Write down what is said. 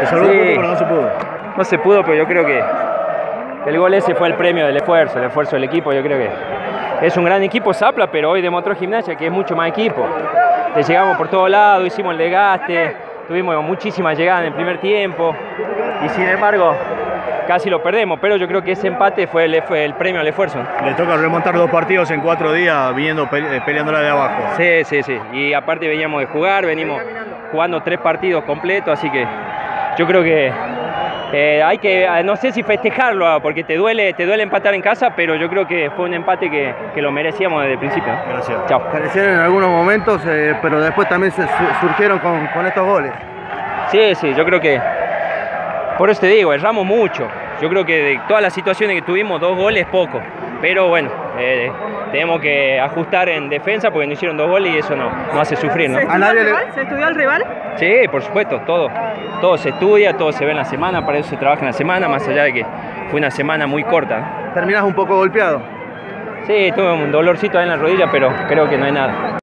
Se salvó Sí. pero no se pudo. No se pudo, pero yo creo que el gol ese fue el premio del esfuerzo, el esfuerzo del equipo. Yo creo que es un gran equipo Zapla, pero hoy demostró Gimnasia que es mucho más equipo. Le llegamos por todos lados, hicimos el desgaste, tuvimos muchísimas llegadas en el primer tiempo y sin embargo casi lo perdemos. Pero yo creo que ese empate fue el, fue el premio al esfuerzo. Le toca remontar dos partidos en cuatro días viniendo pe- peleándola de abajo. Sí, sí, sí. Y aparte veníamos de jugar, venimos jugando tres partidos completos, así que yo creo que eh, hay que, eh, no sé si festejarlo, ah, porque te duele, te duele empatar en casa, pero yo creo que fue un empate que, que lo merecíamos desde el principio. Gracias. Chao. Carecieron en algunos momentos, eh, pero después también se surgieron con, con estos goles. Sí, sí, yo creo que, por eso te digo, erramos mucho. Yo creo que de todas las situaciones que tuvimos, dos goles es poco. Pero bueno, eh, tenemos que ajustar en defensa porque nos hicieron dos goles y eso no, no hace sufrir, ¿no? ¿Se A estudió, nadie el le- rival? ¿Se estudió el rival? Sí, por supuesto, todo, todo se estudia, todo se ve en la semana, para eso se trabaja en la semana, más allá de que fue una semana muy corta. ¿no? Terminás un poco golpeado. Sí, tuve un dolorcito ahí en la rodilla, pero creo que no hay nada.